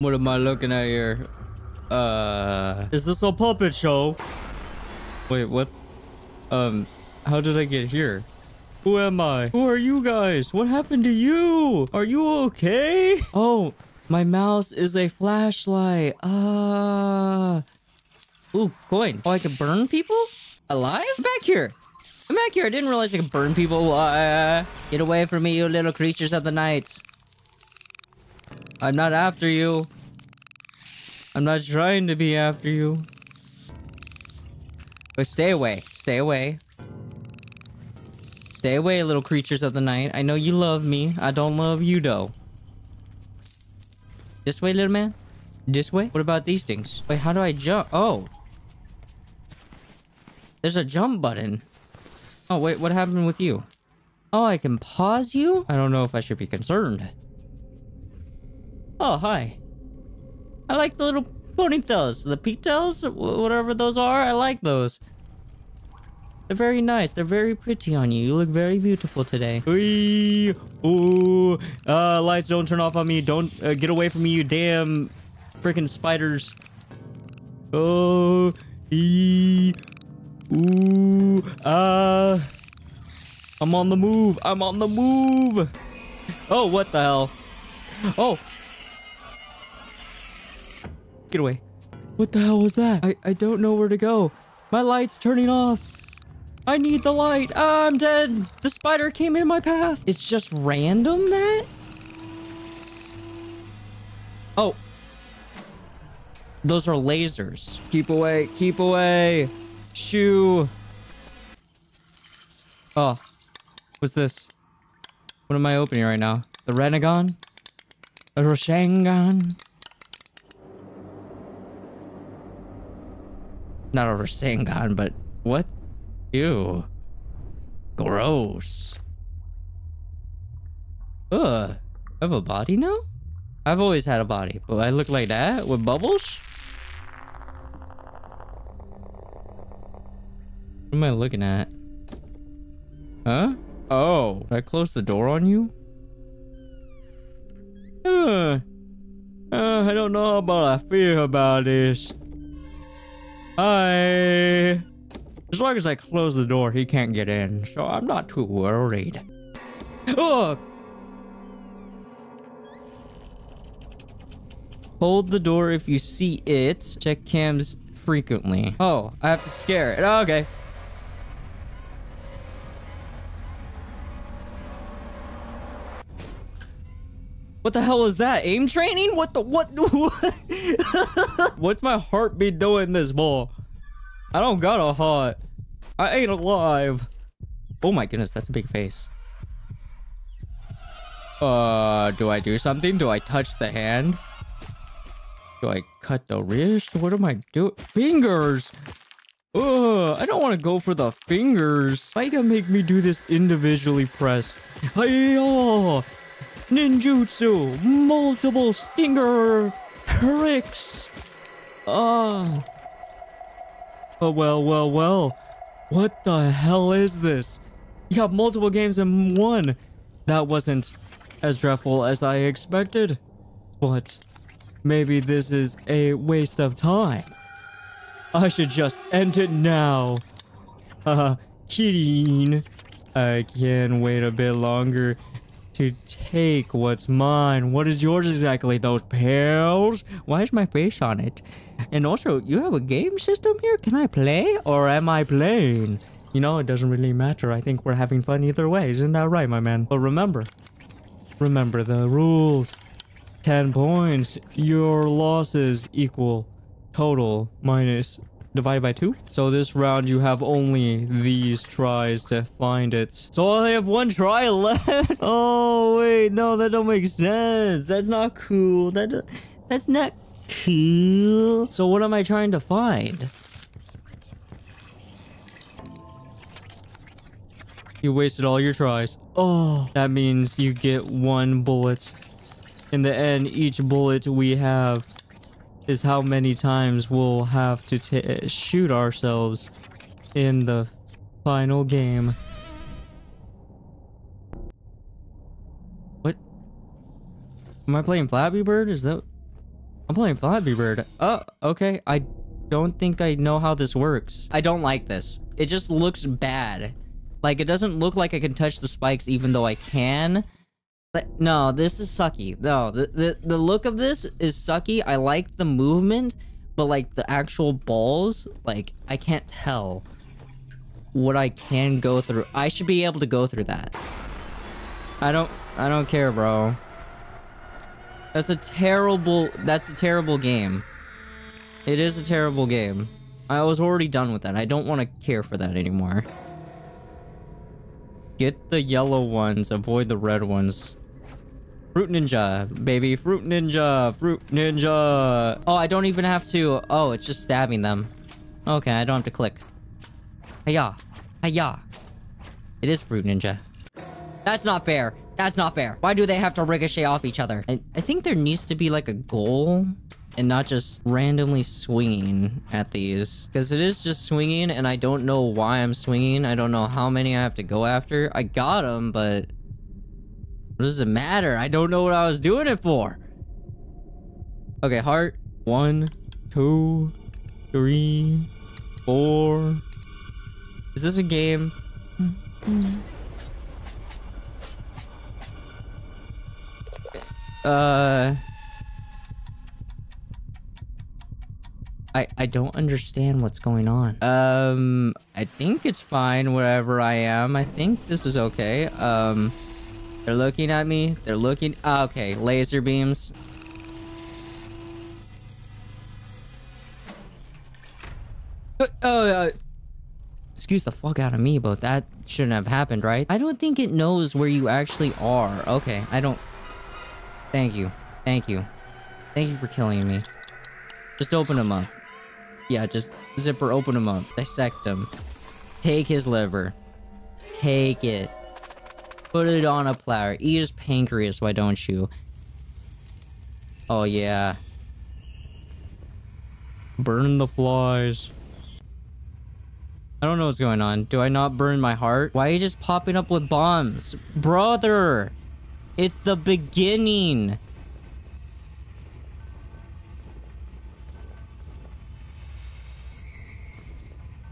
What am I looking at here? Uh, Is this a puppet show? wait, what? Um, how did I get here? Who am I? Who are you guys? What happened to you? Are you okay? Oh, my mouse is a flashlight. Ah. Ooh, coin. Oh, I can burn people? Alive? I'm back here. I'm back here. I didn't realize I could burn people. Uh, get away from me, you little creatures of the night. I'm not after you. I'm not trying to be after you. But stay away. Stay away. Stay away, little creatures of the night. I know you love me. I don't love you, though. This way, little man? This way? What about these things? Wait, how do I jump? Oh. There's a jump button. Oh, wait, what happened with you? Oh, I can pause you? I don't know if I should be concerned. Oh, hi. I like the little ponytails. The pigtails? Whatever those are, I like those. They're very nice. They're very pretty on you. You look very beautiful today. Wee, ooh, uh, lights don't turn off on me. Don't uh, get away from me, you damn freaking spiders. Oh, ooh, uh, I'm on the move. I'm on the move. Oh, what the hell? Oh, get away. What the hell was that? I, I don't know where to go. My light's turning off. I need the light. Ah, I'm dead. The spider came in my path. It's just random that? Oh, Those are lasers. keep away. Keep away. Shoo. Oh, what's this? What am I opening right now? The Renegon? The Roshangan? Not a Rasengan, but what? Ew. Gross. Ugh. I have a body now? I've always had a body, but I look like that with bubbles? What am I looking at? Huh? Oh, did I close the door on you? Uh, uh, I don't know about I feel about this. Hi. As long as I close the door, he can't get in, so I'm not too worried. Hold the door if you see it. Check cams frequently. Oh, I have to scare it. Oh, okay. What the hell is that? Aim training? What the what? what? What's my heartbeat doing this for? I don't got a heart. I ain't alive. Oh my goodness, that's a big face. Uh, do I do something? Do I touch the hand? Do I cut the wrist? What am I doing? Fingers! Ugh, I don't want to go for the fingers. Why you gotta make me do this individually press? Hiya! Ninjutsu! Multiple stinger pricks! Ah. Oh, well, well, well. What the hell is this? You got multiple games in one. That wasn't as dreadful as I expected. But maybe this is a waste of time. I should just end it now. Uh, kidding. I can wait a bit longer to take what's mine. What is yours exactly? Those pills? Why is my face on it? And also, you have a game system here? Can I play? Or am I playing? You know, it doesn't really matter. I think we're having fun either way. Isn't that right, my man? But remember, remember the rules. 10 points. Your losses equal total minus divided by 2. So this round you have only these tries to find it. So I only have one try left. oh wait, no, that don't make sense. That's not cool. That that's not cool. So what am I trying to find? You wasted all your tries. Oh, that means you get one bullet. In the end, each bullet we have is how many times we'll have to shoot ourselves in the final game. What? Am I playing Flappy Bird? Is that... I'm playing Flappy Bird. Oh, okay. I don't think I know how this works. I don't like this. It just looks bad. Like, it doesn't look like I can touch the spikes even though I can. But no, this is sucky. No, the, the, the look of this is sucky. I like the movement, but like the actual balls, like, I can't tell what I can go through. I should be able to go through that. I don't, I don't care, bro. That's a terrible, that's a terrible game. It is a terrible game. I was already done with that. I don't want to care for that anymore. Get the yellow ones, avoid the red ones. Fruit Ninja, baby. Fruit Ninja, Fruit Ninja. Oh, I don't even have to. Oh, it's just stabbing them. Okay, I don't have to click. Hiya. Hiya. It is Fruit Ninja. That's not fair. That's not fair. Why do they have to ricochet off each other? I, I think there needs to be like a goal and not just randomly swinging at these. Because it is just swinging and I don't know why I'm swinging. I don't know how many I have to go after. I got them, but... What does it matter? I don't know what I was doing it for. Okay, heart. One, two, three, four. Is this a game? Uh... I, I don't understand what's going on. Um, I think it's fine wherever I am. I think this is okay. Um, they're looking at me. They're looking. Ah, okay, laser beams. Uh, oh, uh, excuse the fuck out of me, but that shouldn't have happened, right? I don't think it knows where you actually are. Okay, I don't... Thank you. Thank you. Thank you for killing me. Just open him up. Yeah, just zipper open him up. Dissect him. Take his liver. Take it. Put it on a platter. Eat his pancreas, why don't you? Oh, yeah. Burn the flies. I don't know what's going on. Do I not burn my heart? Why are you just popping up with bombs? Brother! It's the beginning!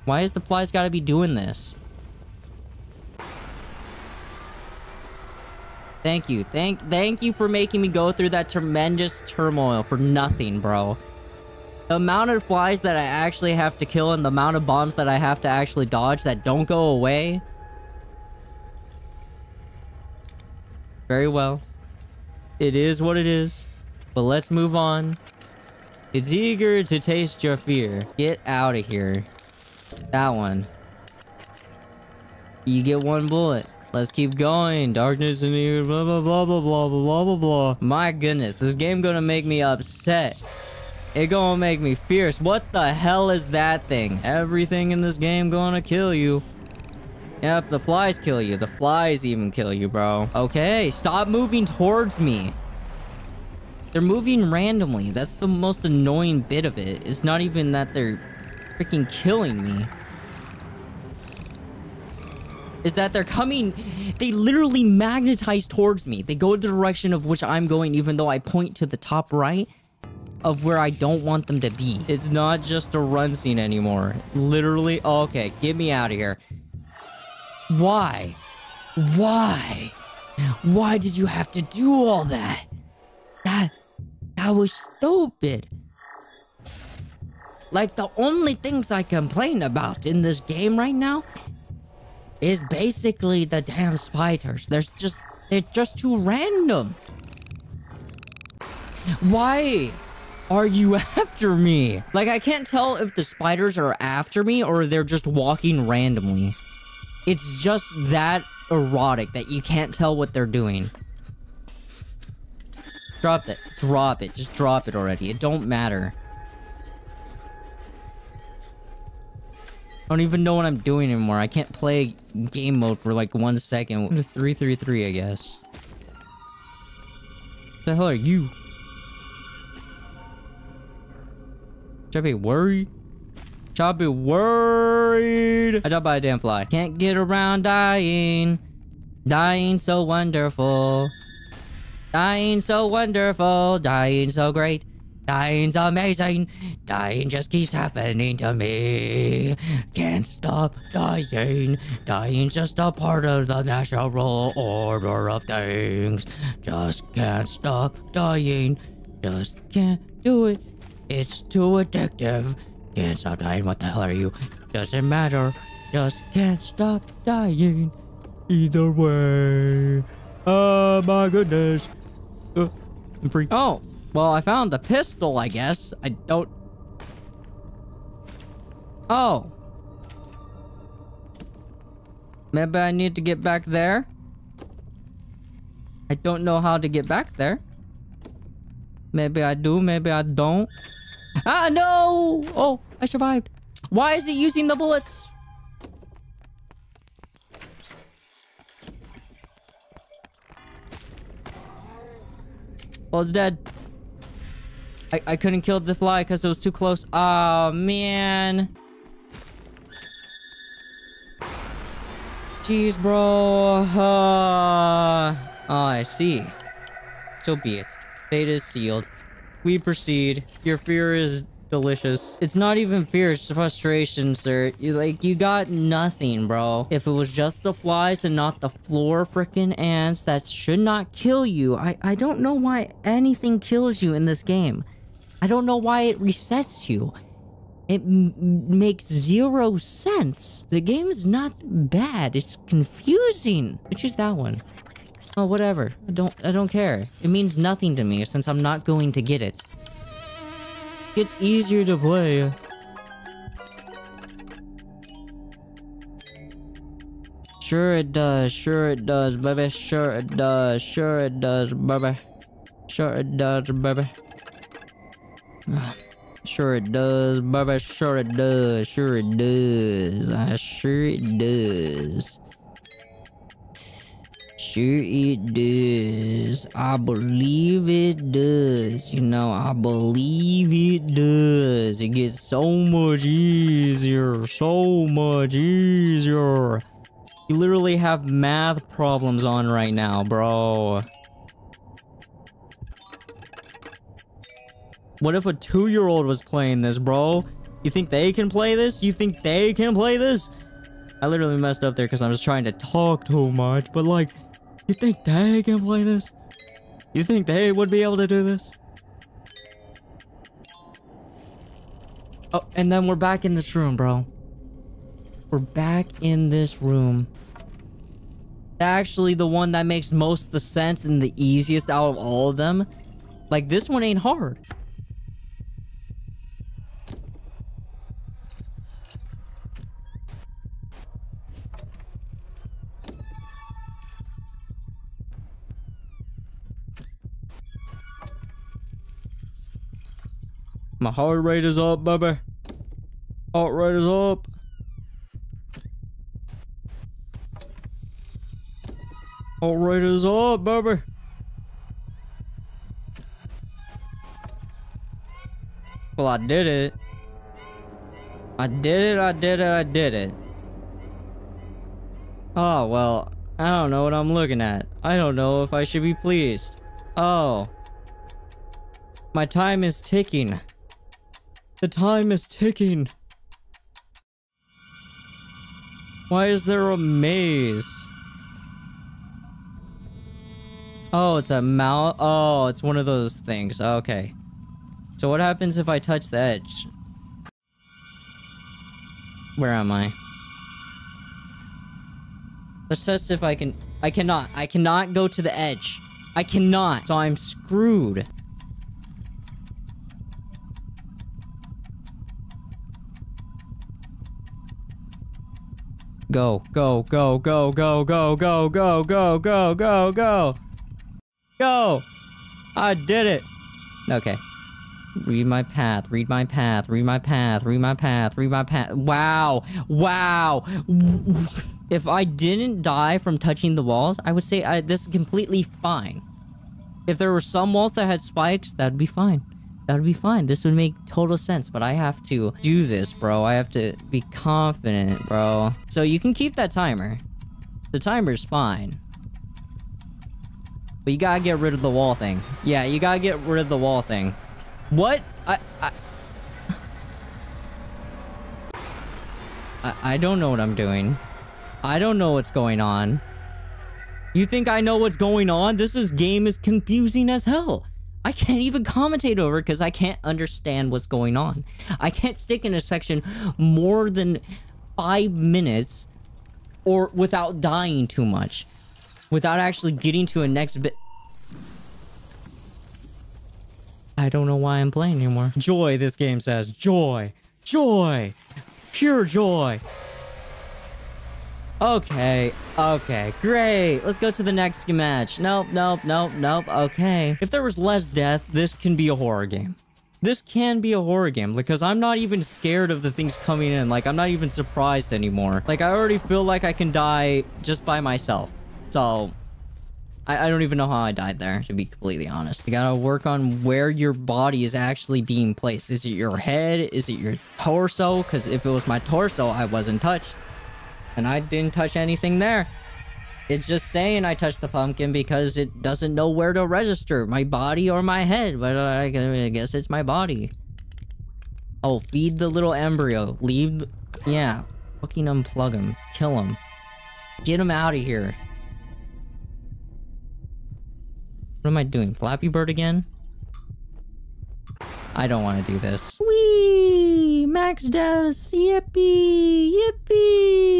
Why is the flies gotta be doing this? Thank you. Thank thank you for making me go through that tremendous turmoil for nothing, bro. The amount of flies that I actually have to kill and the amount of bombs that I have to actually dodge that don't go away. Very well. It is what it is. But let's move on. It's eager to taste your fear. Get out of here. That one. You get one bullet. Let's keep going. Darkness in here. Blah, blah, blah, blah, blah, blah, blah, blah. My goodness. This game gonna make me upset. It gonna make me fierce. What the hell is that thing? Everything in this game gonna kill you. Yep, the flies kill you. The flies even kill you, bro. Okay, stop moving towards me. They're moving randomly. That's the most annoying bit of it. It's not even that they're freaking killing me is that they're coming they literally magnetize towards me. They go the direction of which i'm going even though i point to the top right of where i don't want them to be. It's not just a run scene anymore. Literally okay get me out of here. Why? Why? Why did you have to do all that? That that was stupid. Like, the only things I complain about in this game right now is basically the damn spiders. There's just, they're just too random. Why are you after me? Like, I can't tell if the spiders are after me or they're just walking randomly. It's just that erotic that you can't tell what they're doing. Drop it. Drop it. Just drop it already. It don't matter. I don't even know what I'm doing anymore. I can't play game mode for like one second. 333, I guess. The hell are you? Should I be worried? Should I be worried? I died by a damn fly. Can't get around dying. Dying so wonderful. Dying so wonderful. Dying so great. Dying's amazing. Dying just keeps happening to me. Can't stop dying. Dying's just a part of the natural order of things. Just can't stop dying. Just can't do it. It's too addictive. Can't stop dying. What the hell are you? Doesn't matter. Just can't stop dying. Either way. Oh my goodness. Uh, I'm free. Oh, well, I found a pistol, I guess. I don't... Oh. Maybe I need to get back there? I don't know how to get back there. Maybe I do, maybe I don't. Ah, no! Oh, I survived. Why is it using the bullets? Well, it's dead. I, I couldn't kill the fly because it was too close. Oh, man. Jeez, bro. Uh, oh, I see. So be it. Fate is sealed. We proceed. Your fear is delicious. It's not even fear, it's frustration, sir. You, like, you got nothing, bro. If it was just the flies and not the floor freaking ants that should not kill you, I, I don't know why anything kills you in this game. I don't know why it resets you. It makes zero sense. The game is not bad. It's confusing. I choose that one. Oh, whatever. I don't. I don't care. It means nothing to me since I'm not going to get it. It's easier to play. Sure it does. Sure it does, baby. Sure it does. Sure it does, baby. Sure it does, baby. Sure it does, baby. Sure it does. Sure it does. I sure it does. Sure it does. I believe it does. You know, I believe it does. It gets so much easier. So much easier. You literally have math problems on right now, bro. What if a two-year-old was playing this, bro? You think they can play this? You think they can play this? I literally messed up there because I was trying to talk too much, but like, you think they can play this? You think they would be able to do this? Oh, and then we're back in this room, bro. We're back in this room. Actually, the one that makes most the sense and the easiest out of all of them. Like, this one ain't hard. My heart rate is up, baby. Heart rate is up. Heart rate is up, baby. Well, I did it. I did it, I did it, I did it. Oh, well, I don't know what I'm looking at. I don't know if I should be pleased. Oh. My time is ticking. The time is ticking. Why is there a maze? Oh, it's a mouse. Oh, it's one of those things. Okay. So what happens if I touch the edge? Where am I? Let's test if I can... I cannot. I cannot go to the edge. I cannot. So I'm screwed. Go, go, go, go, go, go, go, go, go, go, go, go. Go! I did it! Okay. Read my path, read my path, read my path, read my path, read my path. Wow! Wow! If I didn't die from touching the walls, I would say I, this is completely fine. If there were some walls that had spikes, that'd be fine that would be fine. This would make total sense, but I have to do this, bro. I have to be confident, bro. So you can keep that timer. The timer's fine. But you gotta get rid of the wall thing. Yeah, you gotta get rid of the wall thing. What? I, I... I, I don't know what I'm doing. I don't know what's going on. You think I know what's going on? This is game is confusing as hell. I can't even commentate over because I can't understand what's going on. I can't stick in a section more than five minutes or without dying too much. Without actually getting to a next bit. I don't know why I'm playing anymore. Joy, this game says. Joy. Joy. Pure joy. Okay, okay, great. Let's go to the next match. Nope, nope, nope, nope. Okay. If there was less death, this can be a horror game. This can be a horror game because I'm not even scared of the things coming in. Like, I'm not even surprised anymore. Like, I already feel like I can die just by myself. So, I, I don't even know how I died there, to be completely honest. You gotta work on where your body is actually being placed. Is it your head? Is it your torso? Because if it was my torso, I wasn't touched. And I didn't touch anything there. It's just saying I touched the pumpkin because it doesn't know where to register, my body or my head. But I guess it's my body. Oh, feed the little embryo. Leave... Yeah. Fucking unplug him. Kill him. Get him out of here. What am I doing? Flappy Bird again? I don't want to do this. Whee! Max does! Yippee! Yippee!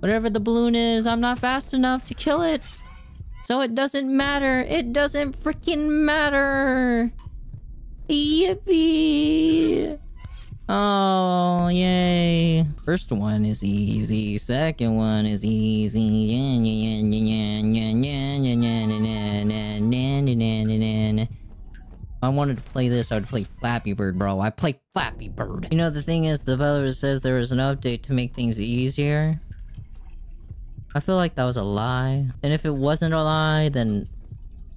Whatever the balloon is, I'm not fast enough to kill it. So it doesn't matter. It doesn't freaking matter. Yippee! Oh, yay. First one is easy. Second one is easy. I wanted to play this, I would play Flappy Bird, bro. I play Flappy Bird. You know, the thing is, the developer says there was an update to make things easier. I feel like that was a lie. And if it wasn't a lie, then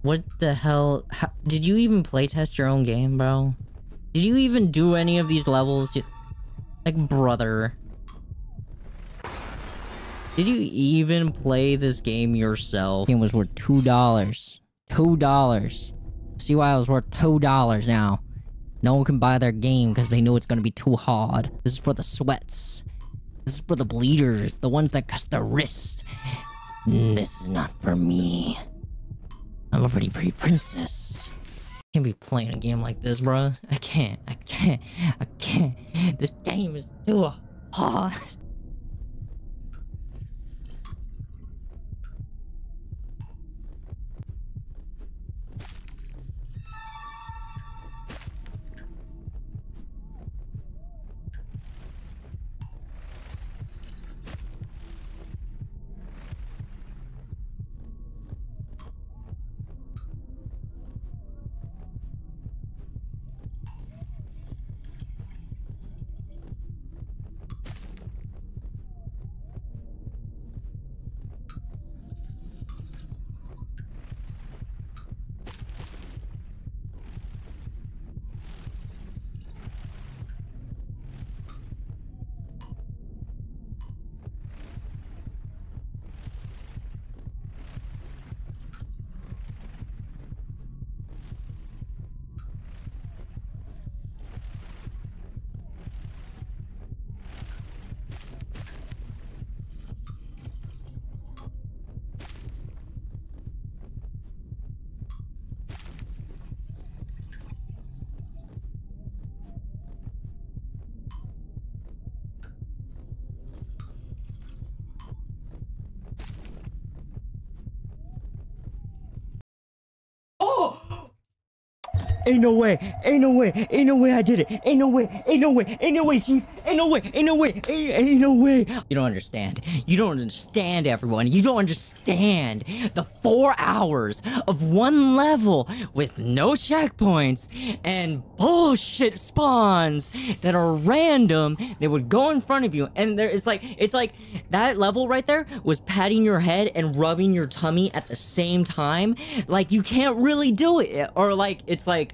what the hell? How, did you even playtest your own game, bro? Did you even do any of these levels? Like, brother. Did you even play this game yourself? It was worth $2. $2. See why it was worth $2 now. No one can buy their game because they know it's going to be too hard. This is for the sweats. This is for the bleeders, the ones that cuts their wrist. This is not for me. I'm a pretty pretty princess. Can't be playing a game like this, bro. I can't. I can't. I can't. This game is too hard. Ain't no way. Ain't no way. Ain't no way I did it. Ain't no way. Ain't no way. Ain't no way, Chief. Ain't no way. Ain't no way. Ain't, ain't no way. You don't understand. You don't understand, everyone. You don't understand the four hours of one level with no checkpoints and bullshit spawns that are random. They would go in front of you, and there it's like it's like that level right there was patting your head and rubbing your tummy at the same time. Like you can't really do it, or like it's like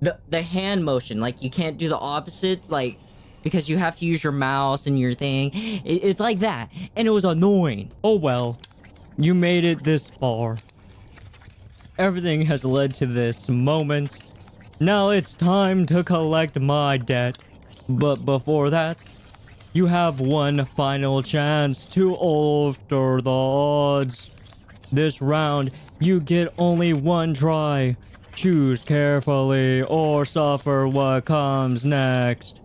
the the hand motion like you can't do the opposite like because you have to use your mouse and your thing it, it's like that and it was annoying oh well you made it this far everything has led to this moment. Now it's time to collect my debt. But before that, you have one final chance to alter the odds. This round, you get only one try. Choose carefully or suffer what comes next.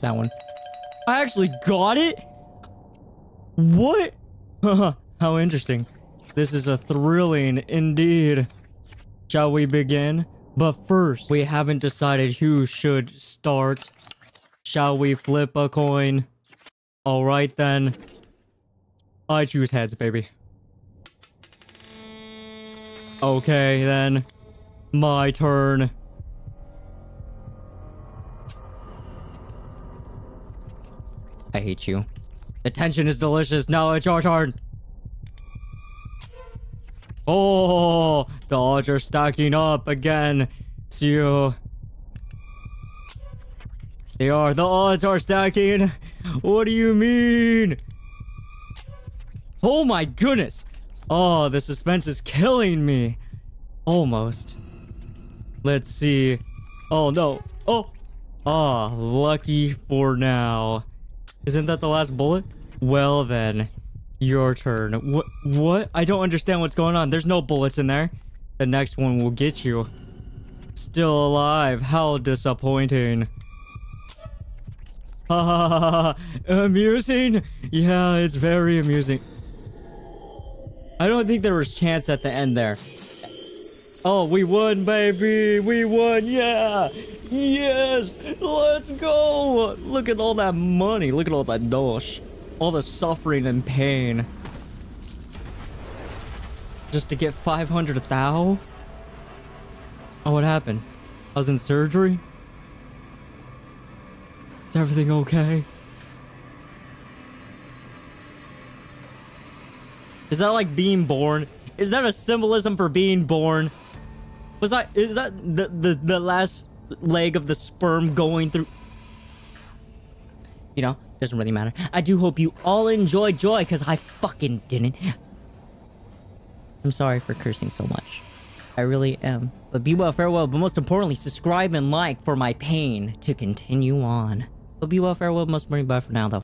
That one. I actually got it? What? How interesting. This is a thrilling indeed. Shall we begin? But first, we haven't decided who should start. Shall we flip a coin? Alright then. I choose heads, baby. Okay then. My turn. I hate you. The tension is delicious. Now it's your turn. Oh, the odds are stacking up again. It's you. They are. The odds are stacking. What do you mean? Oh my goodness. Oh, the suspense is killing me. Almost. Let's see. Oh no. Oh. Ah, oh, lucky for now. Isn't that the last bullet? Well then, your turn. What? What? I don't understand what's going on. There's no bullets in there. The next one will get you. Still alive. How disappointing. Ha ha ha ha. Amusing? Yeah, it's very amusing. I don't think there was chance at the end there. Oh, we won, baby! We won, yeah! Yes! Let's go! Look at all that money. Look at all that dosh. All the suffering and pain. Just to get 500 thou? Oh, what happened? I was in surgery? Is everything okay? Is that like being born? Is that a symbolism for being born? Was that is that the the, the last leg of the sperm going through You know, doesn't really matter. I do hope you all enjoy Joy, because I fucking didn't. I'm sorry for cursing so much. I really am. But be well, farewell, but most importantly, subscribe and like for my pain to continue on. But be well, farewell, most importantly, bye for now, though.